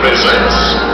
presents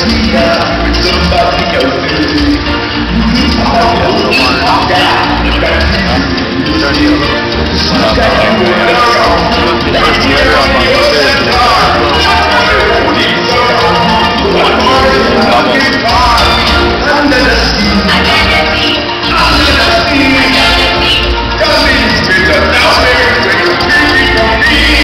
Somebody else.